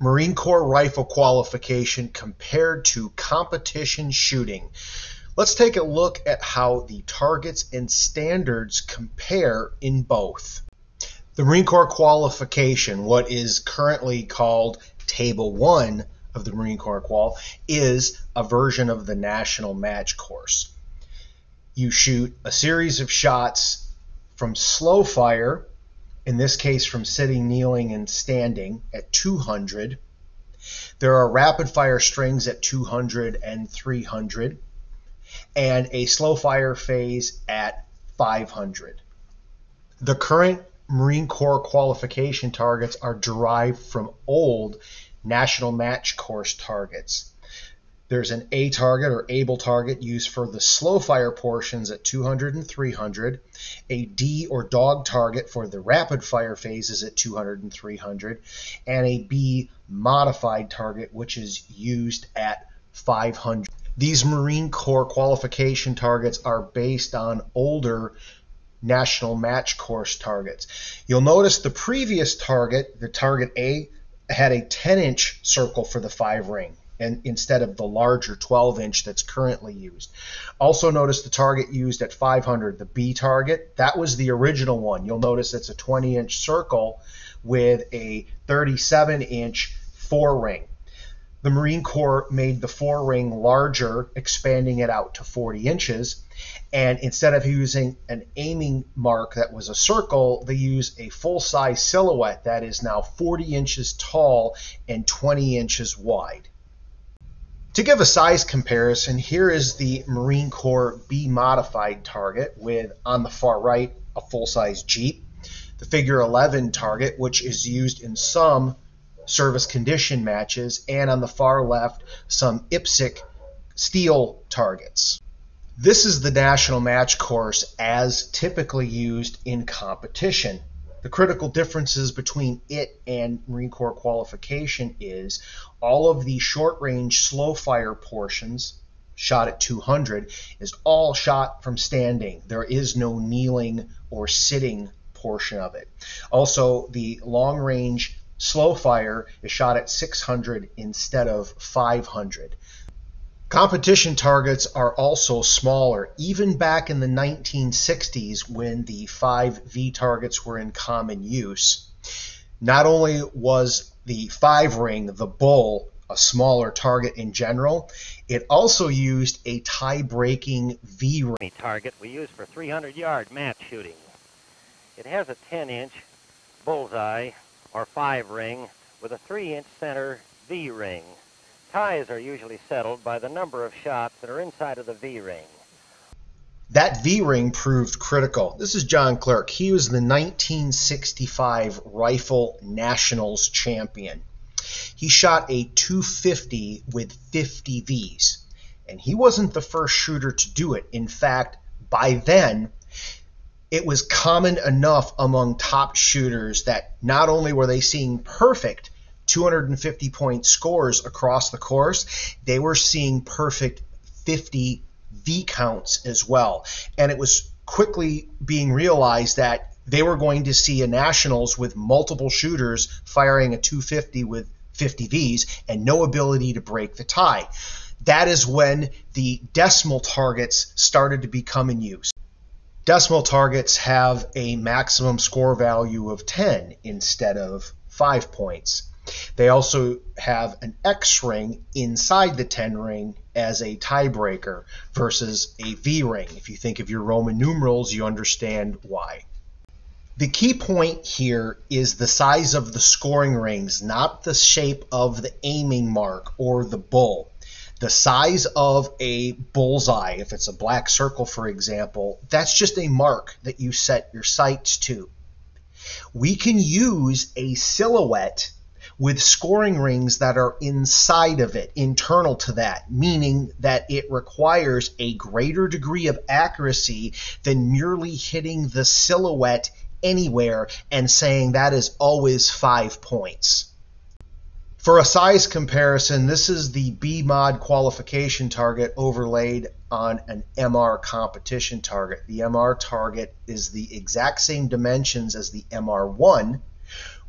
Marine Corps rifle qualification compared to competition shooting. Let's take a look at how the targets and standards compare in both. The Marine Corps qualification, what is currently called Table 1 of the Marine Corps Qual, is a version of the National Match Course. You shoot a series of shots from slow fire, in this case from sitting, kneeling, and standing at 200. There are rapid fire strings at 200 and 300 and a slow fire phase at 500. The current Marine Corps qualification targets are derived from old National Match Course targets. There's an A target or able target used for the slow fire portions at 200 and 300, a D or dog target for the rapid fire phases at 200 and 300, and a B modified target which is used at 500. These Marine Corps qualification targets are based on older national match course targets. You'll notice the previous target, the target A, had a 10 inch circle for the five ring and instead of the larger 12 inch that's currently used. Also notice the target used at 500, the B target, that was the original one. You'll notice it's a 20 inch circle with a 37 inch four ring the Marine Corps made the four ring larger, expanding it out to 40 inches. And instead of using an aiming mark that was a circle, they use a full size silhouette that is now 40 inches tall and 20 inches wide. To give a size comparison, here is the Marine Corps B modified target with on the far right a full size Jeep, the figure 11 target, which is used in some service condition matches, and on the far left, some IPSC steel targets. This is the national match course as typically used in competition. The critical differences between it and Marine Corps qualification is all of the short range slow fire portions shot at 200 is all shot from standing. There is no kneeling or sitting portion of it. Also, the long range Slow fire is shot at 600 instead of 500. Competition targets are also smaller, even back in the 1960s when the 5V targets were in common use. Not only was the 5 ring, the bull, a smaller target in general, it also used a tie breaking V ring. Target we use for 300 yard match shooting. It has a 10 inch bullseye or 5 ring with a 3 inch center V ring. Ties are usually settled by the number of shots that are inside of the V ring. That V ring proved critical. This is John Clark. He was the 1965 Rifle Nationals champion. He shot a 250 with 50 Vs. And he wasn't the first shooter to do it. In fact, by then, it was common enough among top shooters that not only were they seeing perfect 250 point scores across the course, they were seeing perfect 50 V counts as well. And it was quickly being realized that they were going to see a nationals with multiple shooters firing a 250 with 50 Vs and no ability to break the tie. That is when the decimal targets started to become in use. Decimal targets have a maximum score value of 10 instead of 5 points. They also have an X ring inside the 10 ring as a tiebreaker versus a V ring. If you think of your Roman numerals, you understand why. The key point here is the size of the scoring rings, not the shape of the aiming mark or the bull the size of a bullseye, if it's a black circle, for example, that's just a mark that you set your sights to. We can use a silhouette with scoring rings that are inside of it, internal to that, meaning that it requires a greater degree of accuracy than merely hitting the silhouette anywhere and saying that is always five points. For a size comparison, this is the B mod qualification target overlaid on an MR competition target. The MR target is the exact same dimensions as the MR1,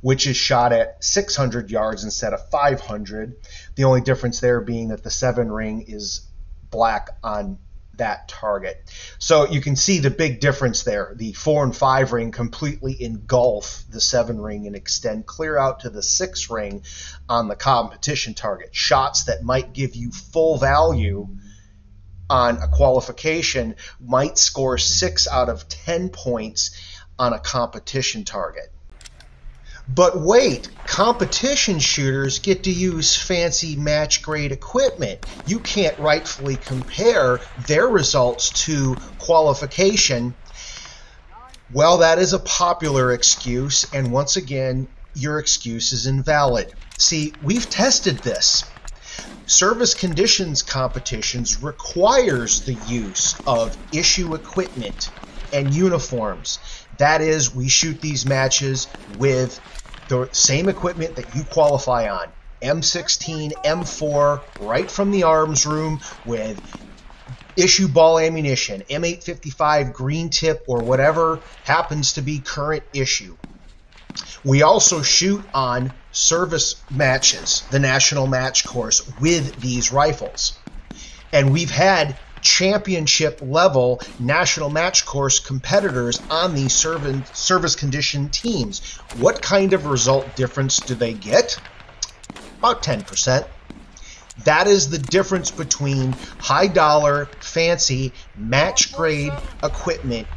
which is shot at 600 yards instead of 500. The only difference there being that the seven ring is black on that target. So you can see the big difference there. The four and five ring completely engulf the seven ring and extend clear out to the six ring on the competition target. Shots that might give you full value on a qualification might score six out of 10 points on a competition target. But wait, competition shooters get to use fancy match grade equipment. You can't rightfully compare their results to qualification. Well, that is a popular excuse, and once again, your excuse is invalid. See, we've tested this. Service conditions competitions requires the use of issue equipment and uniforms. That is, we shoot these matches with the same equipment that you qualify on. M16, M4, right from the arms room with issue ball ammunition, M855 green tip, or whatever happens to be current issue. We also shoot on service matches, the national match course, with these rifles. And we've had championship level national match course competitors on these service condition teams. What kind of result difference do they get? About 10%. That is the difference between high dollar, fancy, match grade equipment,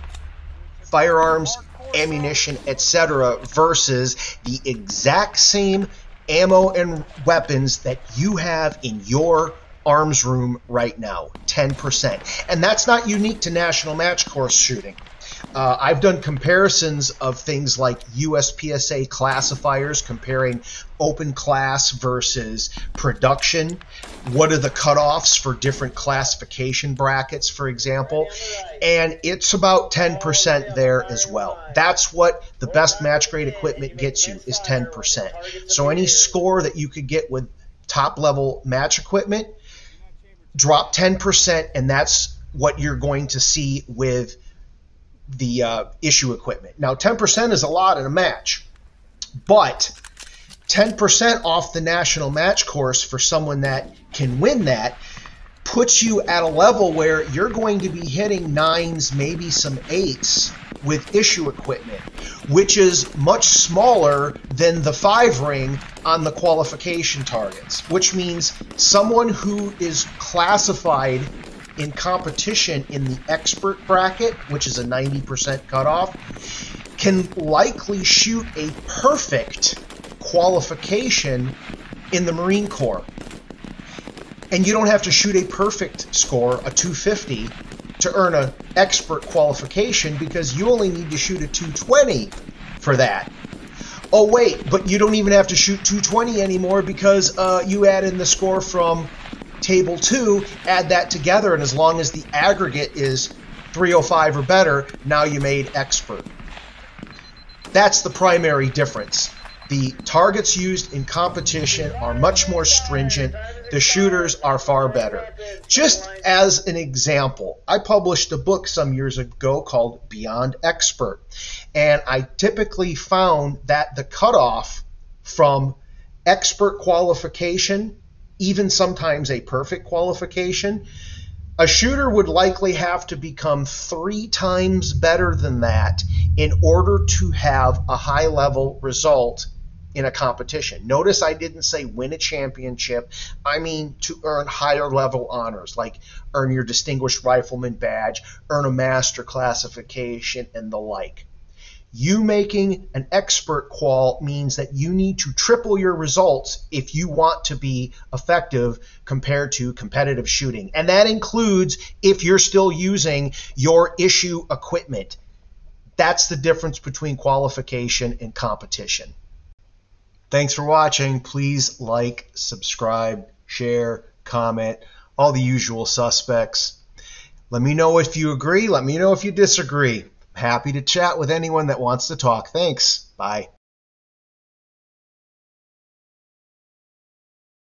firearms, ammunition, etc., versus the exact same ammo and weapons that you have in your arms room right now 10%. And that's not unique to national match course shooting. Uh, I've done comparisons of things like USPSA classifiers, comparing open class versus production. What are the cutoffs for different classification brackets, for example? And it's about 10% there as well. That's what the best match grade equipment gets you is 10%. So any score that you could get with top level match equipment drop 10%, and that's what you're going to see with the uh, issue equipment. Now, 10% is a lot in a match, but 10% off the national match course for someone that can win that puts you at a level where you're going to be hitting nines, maybe some eights with issue equipment, which is much smaller than the five ring on the qualification targets, which means someone who is classified in competition in the expert bracket, which is a 90% cutoff, can likely shoot a perfect qualification in the Marine Corps. And you don't have to shoot a perfect score, a 250, to earn an expert qualification because you only need to shoot a 220 for that. Oh wait, but you don't even have to shoot 220 anymore because uh, you add in the score from table two, add that together, and as long as the aggregate is 305 or better, now you made expert. That's the primary difference. The targets used in competition are much more stringent. The shooters are far better. Just as an example, I published a book some years ago called Beyond Expert. And I typically found that the cutoff from expert qualification, even sometimes a perfect qualification, a shooter would likely have to become three times better than that in order to have a high level result in a competition. Notice I didn't say win a championship. I mean to earn higher level honors, like earn your Distinguished Rifleman badge, earn a master classification, and the like. You making an expert qual means that you need to triple your results if you want to be effective compared to competitive shooting. And that includes if you're still using your issue equipment. That's the difference between qualification and competition. Thanks for watching. Please like, subscribe, share, comment, all the usual suspects. Let me know if you agree. Let me know if you disagree. Happy to chat with anyone that wants to talk. Thanks. Bye.